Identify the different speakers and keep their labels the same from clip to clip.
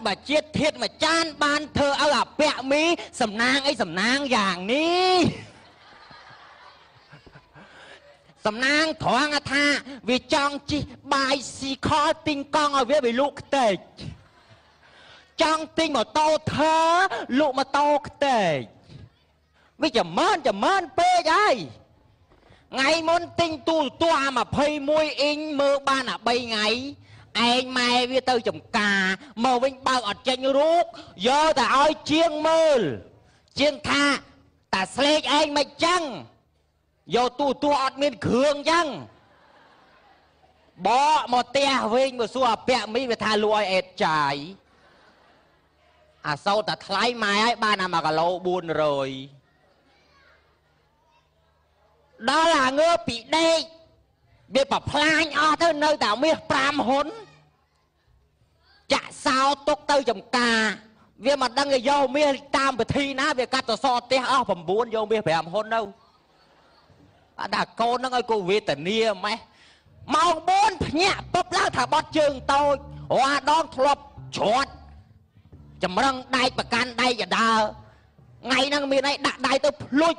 Speaker 1: កើតមកជាតិធាតមកចាន បានធ្វើឲ្យអាពាក់មីសំណាងអីសំណាងយ៉ាងនេះសំណាងត្រង់ថាវាចង់ជីកបាយស៊ីខលទិញកង់ឲ្យវាបិលក់ខ្ទេចចង់ទិញម៉ូតូធ្វើលក់ម៉ូតូខ្ទេចវាចម្រើនចម្រើនពេកហើយថ្ងៃមុនទិញទូរទស្សន៍អា21អ៊ីងមើលបានអា3ថ្ងៃ ឯងម៉ែវាទៅចំការមកវិញបើកអត់ចេញរូបយកតែឲ្យជាងមើលជាងថាតាស្លេកឯងមិនចឹងយកទូរទស្សន៍អត់មានគ្រឿងចឹងបកមកផ្ទះវិញមកសួរអាពាក់មីវាថាលក់ឲ្យអេតចាយអាសោតតែថ្លៃម៉ែឲ្យបានអា1គីឡូ400ដល់អាងើពីដេក វាប្រផ្លាញអស់ទៅនៅតែមាស5ហ៊ុនចាក់សោទុកទៅចំការ វាមិនដឹងទៅយកមាសតាមពិធីណាវាកាត់ទៅសផ្ទះអស់9យកមាស5ហ៊ុននៅអាដាកូនហ្នឹងឲ្យកូវេទនាម៉េះម៉ោង4ភ្ញាក់ពឹបឡើងថាបត់ជើងតូចរអាដងធ្លាប់ច្រត់ចម្រឹងដែកប្រកាន់ដែកកដើថ្ងៃហ្នឹងមានអីដាក់ដៃទៅភ្លុច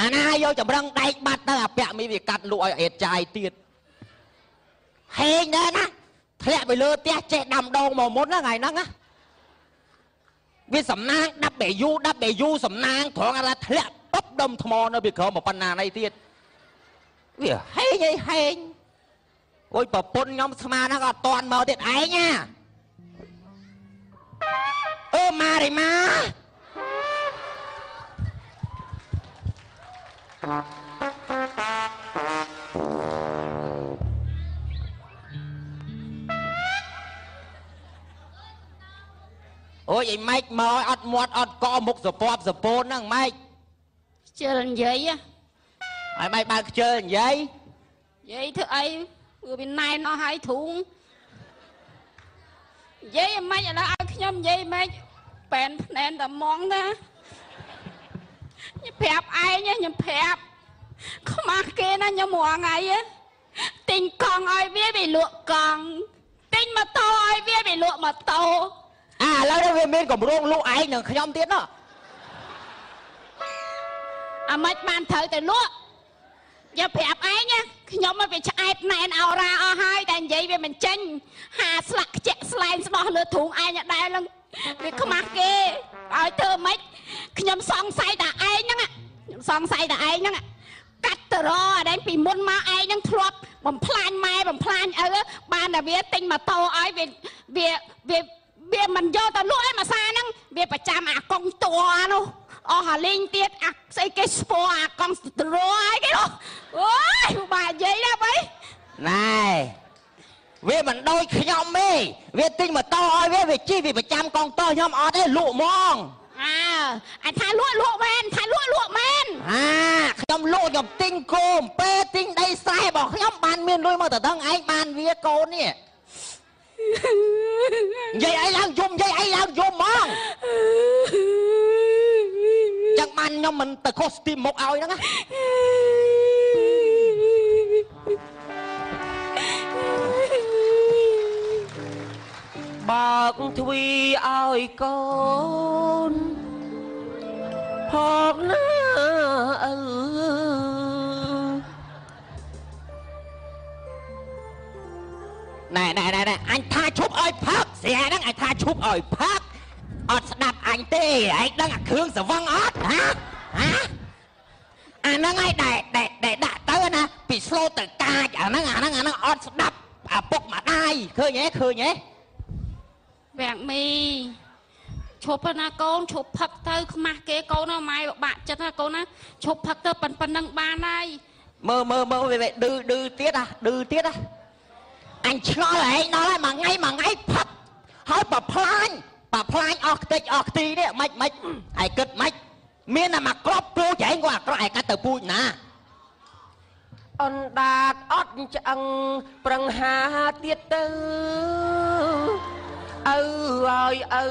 Speaker 1: អាណាយកចម្រឹងដែកបាត់ទៅអាពាក់មីវាកាត់លក់ឲ្យអេតចាយទៀតហេងដែរណាធ្លាក់ទៅលើផ្ទះចេះដាំដងមកមុនណាថ្ងៃហ្នឹងណាវាសំណាង W W សំណាងត្រង់ថាធ្លាក់ពុបដុំថ្មនៅពីក្រោមប៉ុណ្ណាណីទៀតវាហេងអីហេងអូយប្រពន្ធខ្ញុំស្មានហ្នឹងក៏អត់តន់មកទៀតឯងណាអឺម៉ារីម៉ា អូយអីម៉េចមកអត់មាត់អត់កមុខសពបសពូនហ្នឹងម៉េច
Speaker 2: ជិលនិយាយ
Speaker 1: ហើយម៉េចបើខ្ជិលនិយាយ
Speaker 2: និយាយធ្វើអីវាវាណែនអស់ហើយធូងនិយាយមិនឥឡូវឲ្យខ្ញុំនិយាយមិនប៉ែនភ្នែនតែហ្មងណា ខ្ញុំប្រាប់ឯងខ្ញុំប្រាប់ខ្មាស់គេណាខ្ញុំរងថ្ងៃទិញកង់ឲ្យវាវាលក់កង់ទិញម៉ូតូឲ្យវាវាលក់ម៉ូតូ
Speaker 1: អាឥឡូវនេះវាមានកម្រងលក់ឯងនឹងខ្ញុំទៀតណោះ
Speaker 2: អាម៉េចបានត្រូវទៅលក់យកប្រាប់ឯងណាខ្ញុំមកវាឆ្អែតណែនអោរ៉ាអស់ហើយតែនិយាយវាមិនចេញហាស្លាក់ខ្ជាក់ស្លែងស្ដោះលើទ្រូងឯងឲ្យដែរឡើងវាខ្មាស់គេ ឲ្យធ្វើម៉េចខ្ញុំសង្ស័យតែឯងហ្នឹងខ្ញុំសង្ស័យតែឯងហ្នឹងកាត់ទៅរអដែងពីមុនមកឯងហ្នឹងធ្លាប់បំផ្លាញម៉ែបំផ្លាញឪបានតែវាទិញម៉ូតូឲ្យវាវាវាវាមិនយកទៅលក់ឯមួយសាហ្នឹងវាប្រចាំអាកុងតัวនោះអស់អាលេងទៀតអាស្អីគេស្ពអាកង់ស្ត្រឲ្យគេនោះអូយពិបាកនិយាយណាស់បី
Speaker 1: ណែ វាមិនដូចខ្ញុំទេវាទិញម៉ូតូឲ្យវាវាជិះវាប្រចាំកងតោះខ្ញុំអត់ទេលក់ហ្មង
Speaker 2: អើអញថាលក់លក់មែនថាលក់លក់មែន
Speaker 1: អាខ្ញុំលក់ខ្ញុំទិញគោអំពេទិញដីស្រែរបស់ខ្ញុំបានមានលុយមកទៅដឹងឯងបានវាកូននេះនិយាយអីឡើងយំនិយាយអីឡើងយំហ្មងចឹងបានខ្ញុំមិនទៅខុសស្ទីមមុខឲ្យហ្នឹងណា
Speaker 3: បើកទ្វីឲ្យកូនផងណាអើ
Speaker 1: ណែណែណែណែអញថាឈប់ឲ្យផឹកស្រាហ្នឹងអញថាឈប់ឲ្យផឹកអត់ស្ដាប់អញទេឯងដឹងអាគ្រឿងសវឹងអត់ហ៎ហ៎អាហ្នឹងឯងដែលដែលដែលដាក់ទៅណាពីស្លូតទៅកាចអាហ្នឹងអាហ្នឹងអាហ្នឹងអត់ស្ដាប់អាពុកម្ដាយឃើញទេឃើញទេ
Speaker 2: វាំងមីឈប់ណាកូនឈប់ផឹកទៅខ្មាស់គេកូនណាម៉ែបបាក់ចិត្តណាកូនណាឈប់ផឹកទៅប៉ុណ្ប៉ុណ្ណឹងបានហើយ
Speaker 1: មើលមើលមើលវាវាឌឺឌឺទៀតហ่ะឌឺទៀតហ่ะអញឆ្ងល់ឯងដល់ហើយមួយថ្ងៃមួយថ្ងៃផឹកហើយប្រផ្លាញប្រផ្លាញអស់ខ្ទេចអស់ខ្ទីនេះមិនមិនឯគិតមិនមានតែមកក្របពូចឯងគាត់អាក្រក់ឯកាត់ទៅពូចណា
Speaker 3: អណ្ដាតអត់ឆ្អឹងប្រឹងហាទៀតទៅ ឪឲ្យឪ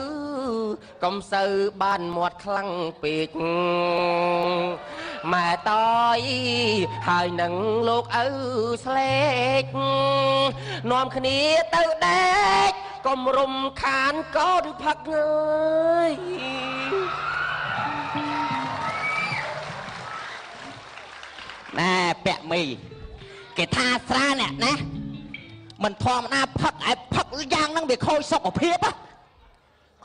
Speaker 3: កុំសូវបានមាត់ខ្លាំងពេកម៉ែតយហើយនឹងលោកឪស្លេកនាំគ្នាទៅដេកកុំរំខានកូនផឹកអើយ
Speaker 1: ណែពាក់មីគេថាស្រាអ្នកណា មិនធម្មតាផឹកឯផឹកយ៉ាងហ្នឹងវាខូចសុខភាពហ៎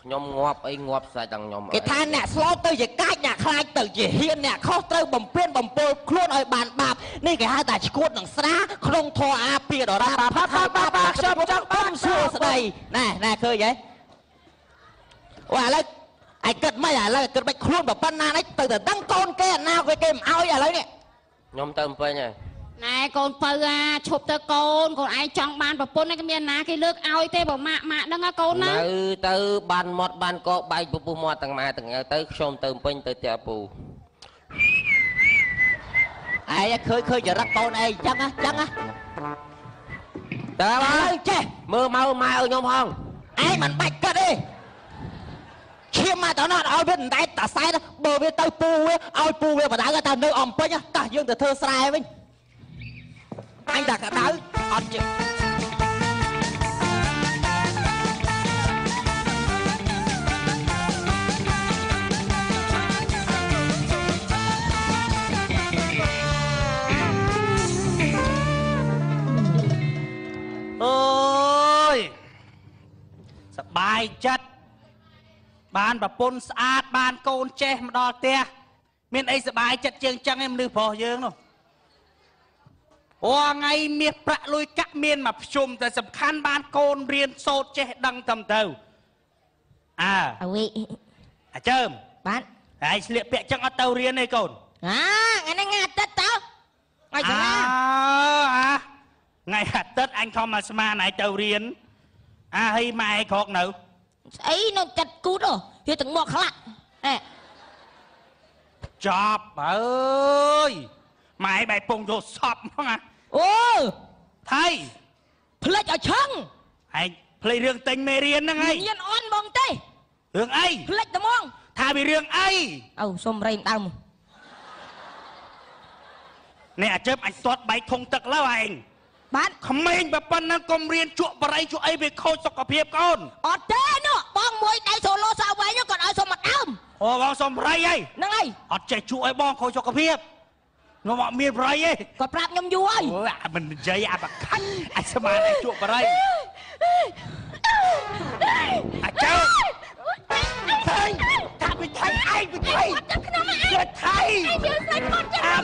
Speaker 3: ខ្ញុំងាប់អីងាប់ស្ដាច់ដល់ខ្ញុំ
Speaker 1: គេថាអ្នកស្លូតទៅជាកាច់អ្នកខ្លាចទៅជាហ៊ានអ្នកខុសត្រូវបំពេញបំពុលខ្លួនឲ្យបានបាបនេះគេហៅថាឈួតនឹងស្រាក្នុងធរអាពីដរាបផឹកហើយបាបខ្ញុំចង់បំសួស្ដីណែណែឃើញហ៎អូឥឡូវឯងគិតមិនឥឡូវគិតមិនខ្លួនប៉ុណ្ណានេះទៅតែដឹងកូនគេអាណាគេគេមិនអោយឥឡូវនេះ
Speaker 3: ខ្ញុំទៅពេញហើយ
Speaker 2: ណែកូនពៅអាឈប់ទៅកូនកូនឯងចង់បានប្រពន្ធនេះគ្មានណាគេលើកឲ្យទេបើម៉ាក់ម៉ាក់ហ្នឹងណាកូនណា
Speaker 3: នៅទៅបានមាត់បានកកបែកពពុះមាត់ទាំងម៉ែទាំងឪទៅខ្ញុំទៅពេញទៅផ្ទះពូ
Speaker 1: ឯងឃើញឃើញចរិតកូនឯងអញ្ចឹងណាអញ្ចឹងណា
Speaker 3: តើ
Speaker 1: ឥ
Speaker 3: មក
Speaker 1: ឡូវចេះ
Speaker 3: មើលមកម៉ែឲ្យខ្ញុំហង
Speaker 1: ឯងមិនបាច់គិតទេឈាមមកតើណត់ឲ្យវាមិនដែតតាសែនបើវាទៅពូវាឲ្យពូវាបដៅតែនៅអំពេញតោះយើងទៅធ្វើស្រែវិញ អញតែកដៅអត់ជិះ
Speaker 4: អូយសបាយចិត្តបានប្រពន្ធស្អាតបានកូនចេះមកដល់ផ្ទះមានអីសបាយចិត្តជាងចឹងឯងមនុស្សប្រុសយើងនោះ អូថ្ងៃមាសប្រាក់លុយកាក់មានមកភ្ជុំតែសំខាន់បានកូនរៀនសូត្រចេះដឹងត្រឹមត្រូវអើ
Speaker 1: អវិ
Speaker 4: អាចើម
Speaker 1: បាន
Speaker 4: ហើយស្លៀកពាក់ចឹងអត់ទៅរៀនទេកូន
Speaker 1: អាថ្ងៃនេះថ្ងៃអាទិត្យតើថ្ងៃ
Speaker 4: អើ
Speaker 1: សាលា
Speaker 4: អាថ្ងៃអាទិត្យអញខំមកស្មានឯងទៅរៀនអាហើយម៉ែឯងក្រកនៅ
Speaker 1: ស្អីនៅចិត្តគូតអូវាទាំងមកខ្លាក់អេ
Speaker 4: ចប់អើយម៉ែបែកពងយកសពហ្មងអា
Speaker 1: អូ
Speaker 4: ថៃ
Speaker 1: ផ្លេចឲ្យឆឹង
Speaker 4: ឯងភ្លេចរឿងតែងមេរៀនហ្នឹងហើយ
Speaker 1: មានអន់បងទេ
Speaker 4: រឿងអី
Speaker 1: ផ្លេចតែហ្មង
Speaker 4: ថាវារឿងអី
Speaker 1: អូសុំរែងដើម
Speaker 4: នេះអាចើបអញទាត់បែកធុងទឹកលើឯង
Speaker 1: បាន
Speaker 4: ក្មេងបើប៉ុណ្ណឹងកុំរៀនជក់បរិយជក់អីវាខូចសុខភាពកូន
Speaker 1: អត់ទេនោះបងមួយដៃសូឡូសាវែងនោះគាត់ឲ្យសុំមកដើម
Speaker 4: អូបងសុំបរិយអី
Speaker 1: ហ្នឹងហើយ
Speaker 4: អត់ចេះជក់អីបងខូចសុខភាព ខ្ញុំអត់មានបរិយទេ
Speaker 1: គាត់ប្រាប់ខ្ញុំយូរហើយ
Speaker 4: អូយអាមិននិយាយអាបកាច់អាស្មានឯងជក់បរិយអាចើបថៃថាវិថៃឯងវិថៃ
Speaker 2: ចាំខ្ញុំឯង
Speaker 4: វាថៃ
Speaker 2: យើងស្រីគាត់ចឹង
Speaker 4: អា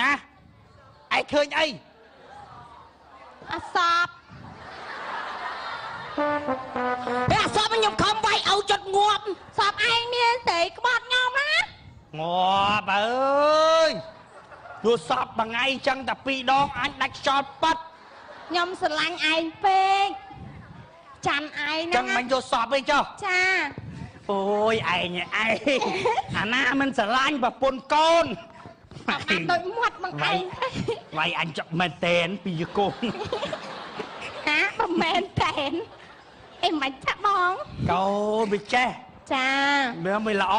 Speaker 2: ហាឯង
Speaker 4: ឃើញអីអា
Speaker 2: សប
Speaker 1: តែអសបខ្ញុំខំវាយឲ្យចុតងាប់
Speaker 2: សបឯងមានតែក្បត់ខ្ញុំណា
Speaker 4: ងាប់អើយយល់សពមួយថ្ងៃអញ្ចឹងតែពីរដងអញដាច់ខ្យល់ប៉ាត់
Speaker 2: ខ្ញុំស្រឡាញ់ឯងពេកចាំឯង
Speaker 4: អញ្ណាចឹងមិនយល់សពទេចុះ
Speaker 2: ចា
Speaker 4: អូយឯងឯងអាណាមិនស្រឡាញ់ប្រពន្ធកូន
Speaker 2: អត់បានដូចមាត់បងឯង
Speaker 4: វាយអញចុកមែនតែនពីយកូន
Speaker 2: ហាបើមែនតែនអីមិនថាបង
Speaker 4: កូនវាចេះ
Speaker 2: ចា
Speaker 4: មើលមិនល្អ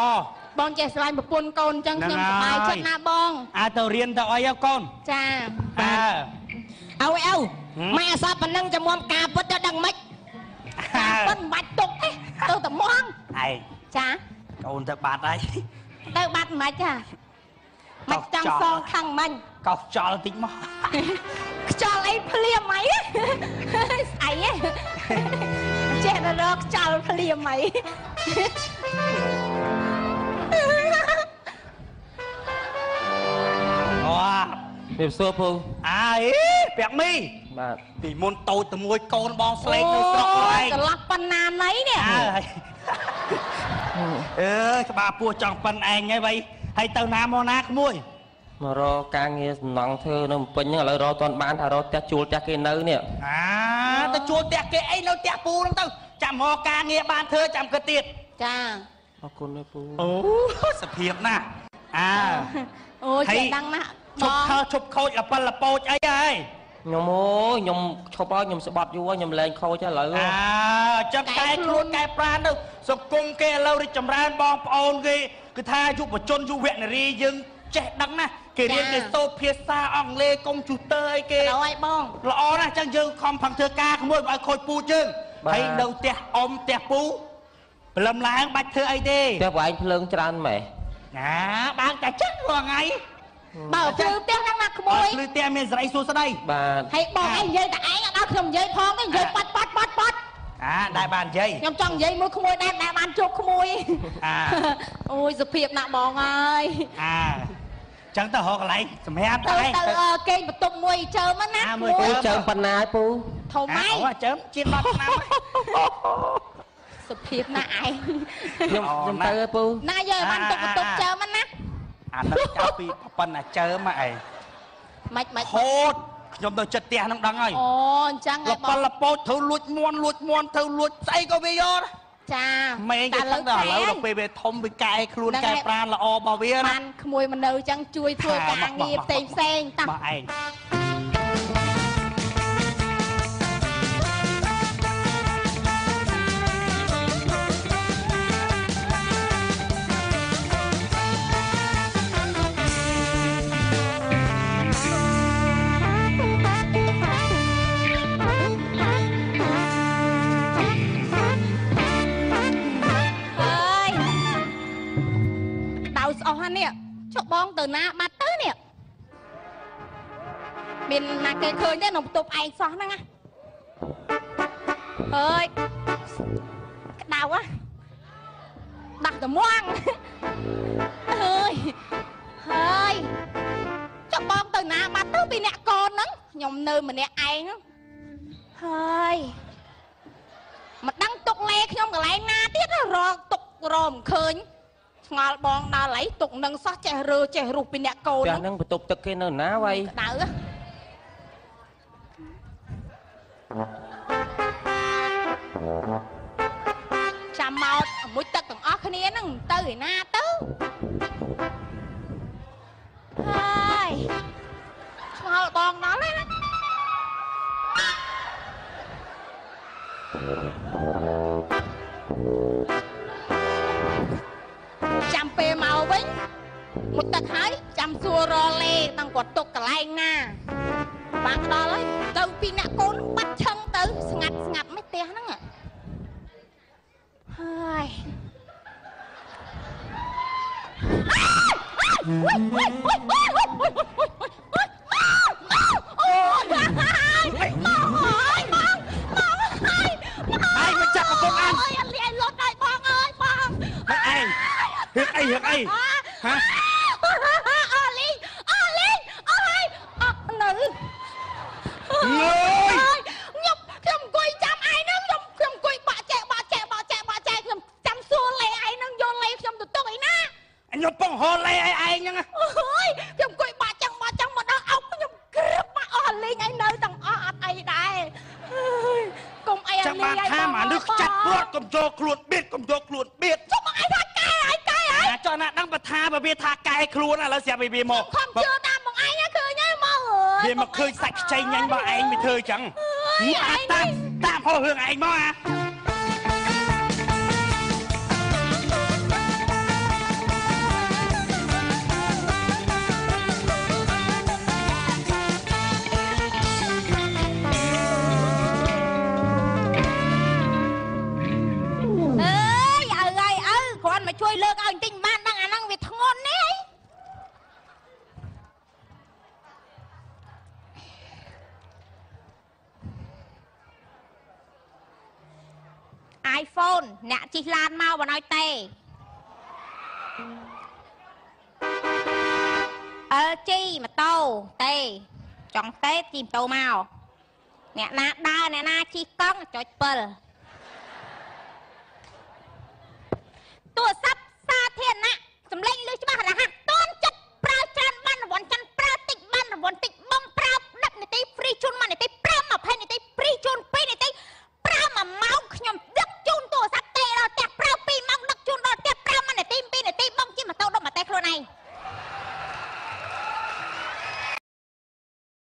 Speaker 2: បងចេះស្រឡាញ់ប្រពន្ធកូនអញ្ចឹង
Speaker 4: ហ្នឹង
Speaker 2: ខ្ញុំសប្បាយ
Speaker 4: ហើយ
Speaker 2: ចិត្តណាបង
Speaker 4: អាទៅរៀនទៅអីហើយកូន
Speaker 2: ចា
Speaker 4: អើ
Speaker 1: អើអើ
Speaker 4: ហឹម
Speaker 1: ម៉ែអសបប៉ុណ្ណឹងចំមុំការពិតទៅដឹងម៉េច
Speaker 2: តាមពិតមិនបាច់ទុកទេទៅតែហ្មង
Speaker 4: ឯង
Speaker 2: ចា
Speaker 4: កូនទៅបាត់ហើយ
Speaker 2: ទៅបាត់មិនបាច់ចា មិនចង់សងខាងមិញ
Speaker 4: កោសចោលតិចមក
Speaker 2: ខ្យល់អីភ្លាមអីស្អីហ៎ចេះតែរកខ្យល់ភ្លាមអី
Speaker 4: អូ
Speaker 3: ពីសួរពូ
Speaker 4: អាយពាក់មី
Speaker 3: បាទ
Speaker 4: ពីមុនតូចតែមួយកូនបងស្លេកនៅស្រុក
Speaker 2: អូ
Speaker 4: ឯ
Speaker 2: យ
Speaker 4: ង
Speaker 2: ត្រឡប់ប៉ុណ្ណាណីនេះ
Speaker 4: អើយអើយក្បាលពោះចង់ប៉ិនឯងហើយវៃ ហើយទៅណាមកណាក្មួយ
Speaker 3: មករកការងារសំណង់ធ្វើនៅភ្នំពេញហ្នឹងឥឡូវរកតន់បានថារកផ្ទះជួលផ្ទះគេនៅនេះ
Speaker 4: អាទៅជួលផ្ទះគេអីនៅផ្ទះពូហ្នឹងទៅចាំរកការងារបានធ្វើចាំគិតទៀត
Speaker 2: ចា
Speaker 3: អរគុណណាពូ
Speaker 4: អូសភាពណាស់អា
Speaker 2: អូយ
Speaker 4: ហើយ
Speaker 2: ចេះដឹងណាស់ប
Speaker 4: ឈប់
Speaker 2: ង
Speaker 4: ខើឈប់ខូចអប៉ិលអពូចអីហើយ
Speaker 3: ខ្ញុំអូយខ្ញុំឈប់ហើយខ្ញុំស្បត់យូរហើយខ្ញុំលែងខូចហើយឥឡូវ
Speaker 4: អាចឹងកែខ្លួនកែប្រាណទៅសង្គមគេឥឡូវរីកចម្រើនបងប្អូនគេ គឺថាយុវជនយុវនារីយើងចេះដឹងណាស់គេរៀនគេសូត្រភាសាអង់គ្លេសកុំព្យូទ័រអីគេ
Speaker 2: ដល់ហើយបង
Speaker 4: ល្អណាស់អញ្ចឹងយើងខំផឹងធ្វើការក្មួយបើឲ្យខូចពូជយើងហើយនៅផ្ទះអ៊ំផ្ទះពូព្រលឹមឡើងបាច់ធ្វើអីទេ
Speaker 3: ផ្ទះប្រឯងភ្លើងច្រើនម៉េះ
Speaker 4: ណាបើងតែចិត្តរាល់ថ្ងៃ
Speaker 2: បើភ្លឺផ្ទះហ្នឹងណាក្អមួយ
Speaker 4: ត់លឺផ្ទះមានសេរីសួស្ដី
Speaker 3: បាទ
Speaker 2: ហើយបងឯងនិយាយតែឯងអត់ដល់ខ្ញុំនិយាយផងទេនិយាយប៉ាត់ប៉ាត់ប៉ាត់ប៉ាត់
Speaker 4: អាដែលបាននិយាយ
Speaker 2: ខ្ញុំចង់និយាយមួយក្មួយដែរដែលបានជួបក្មួយ
Speaker 4: អា
Speaker 2: អូយសុភាពណាស់បងអើយ
Speaker 4: អាអញ្ចឹងទៅរកកន្លែងសម្រាប់
Speaker 2: ទៅ
Speaker 4: តែ
Speaker 2: ទៅអឺគេងបន្ទប់មួយជើមហ្នឹងណា
Speaker 4: អា
Speaker 2: ក្មួមួយយ
Speaker 3: ពូចើមប៉ុណ្ណាហើយពូ
Speaker 2: ធំ
Speaker 4: អា
Speaker 2: ហើយ
Speaker 4: អូចើមជាង10ឆ្នាំហើយ
Speaker 2: សុភាពណាស់ឯង
Speaker 3: ខ្ញុំ
Speaker 4: អូ
Speaker 3: ខ្ញុំ
Speaker 4: ណា
Speaker 3: ទៅហើយពូ
Speaker 2: ណាយើងបានទុកបន្ទប់ជើមហ្នឹងណា
Speaker 4: អានោះចាប់ពីប៉ុណ្ណាចើមហ៎ឯង
Speaker 2: មិនមិន
Speaker 4: ហូត ខ្ញុំទៅចិត្តផ្ទះហ្នឹងដឹងហើយ
Speaker 2: អូអញ្ចឹង
Speaker 4: ល
Speaker 2: ឯងប
Speaker 4: ប៉ុ
Speaker 2: ង
Speaker 4: លលពូចធ្វើលួចមន់លួចមន់ធ្វើលួចស្អីក៏វាយកដែរ
Speaker 2: ចា
Speaker 4: ម៉េងគេថឹងដល់ឥឡូវដល់ពេលវាធំវាកែខ្លួនកែប្រាណល្អរបស់វាណា
Speaker 2: បានក្មួយមកនៅអញ្ចឹងជួយធ្វើការងារផ្សេងផ្សេងៗតោះ
Speaker 4: បងឯង
Speaker 2: ចុះបងទៅណាបាត់ទៅនេះមានណាគេឃើញទេក្នុងបន្ទប់ឯងសោះហ្នឹងណាហើយក្តៅហ៎ដាស់ត្មងអើយហើយចុះបងទៅណាបាត់ទៅពីអ្នកកូនហ្នឹងខ្ញុំនៅម្នាក់ឯងហ្នឹងហើយមិនដឹងទុកលេខ្ញុំកន្លែងណាទៀតណារកទុករកមិនឃើញ ឆ្ងល់បងដល់ឡៃទុកនឹងសោះចេះរើចេះរុះពីអ្នកកូន
Speaker 3: ផ្ទះ
Speaker 2: ហ្នឹង
Speaker 3: ហ្នឹងបន្ទប់ទឹកគេនៅណាវ៉ៃ
Speaker 2: ក្តៅហ៎ចាំមកមួយទឹកទាំងអស់គ្នាហ្នឹងទៅឯណាទៅហើយឆ្ងល់បងដល់ហើយណា ចាំពេលមកវិញមួយទឹកហើយចាំសួររលេតាំងគាត់ទុកកន្លែងណាបានដល់ហើយទៅពីអ្នកកូនបាត់ឈឹងទៅ ស្ងាត់ស្ងាត់មិនផ្ទះហ្នឹងហើយអូយហើយបងអើយបងបងហើយ
Speaker 4: ឯងមកចាប់ប្រពន្ធអញ
Speaker 2: អើយអត់លាយលត់ហើយបងអើយបង
Speaker 4: ហើយឯងហឹក អីហឹកអីហ៎
Speaker 2: អស់លីងអស់លីងអស់ហើយអត់នៅ
Speaker 4: ងើយ
Speaker 2: ខ្ញុំខ្ញុំអង្គុយចាំឯងហ្នឹងខ្ញុំខ្ញុំអង្គុយបាក់ចែកបាក់ចែកបាក់ចែកបាក់ចែកខ្ញុំចាំសួរលេឯងហ្នឹងយកលេខ្ញុំទៅទុកឯណា
Speaker 4: ខ្ញុំពងហោលេអីឯងហ្នឹង
Speaker 2: អើយខ្ញុំអង្គុយបាក់ចឹងបាក់ចឹងមកដល់អោបខ្ញុំក្រឹបបាក់អស់លីងឯងនៅទាំងអស់អត់អីដែរអើយកុំអីអ
Speaker 4: ចាំ
Speaker 2: លី
Speaker 4: បាន
Speaker 2: ឯង
Speaker 4: ថាអានេះចាត់ព្រាត់កុំយកខ្លួនបៀតកុំយកខ្លួនបៀត
Speaker 2: ចុះ ហើយ
Speaker 4: អាចណាដឹងបថាបើវាថាកែខ្លួនឥឡូវស្រាប់វាវាមក
Speaker 2: ខំជឿតាមបងឯងណាឃើញហើយមកអើយ
Speaker 4: វាមកឃើញសាច់ខ្ចីញ៉ាញ់របស់ឯងវាធ្វើអញ្ចឹង
Speaker 2: អើយ
Speaker 4: អា
Speaker 2: ឯង
Speaker 4: តាមតាមហោរឿងឯងមកអា
Speaker 2: អើ ជិះឡានមកបងអើយទេអលជីម៉ូតូទេចង់ទេជីម៉ូតូមកអ្នកណាដើរអ្នកណាជិះកង់ចុច7ទូរស័ព្ទសាធារណៈសម្លេងលឺច្បាស់រហ័សតូនចិត្តប្រើច្រើនបានរង្វាន់ចិនប្រើតិចបានរង្វាន់តិចបងប្រើ10នាទី free ជូន1នាទី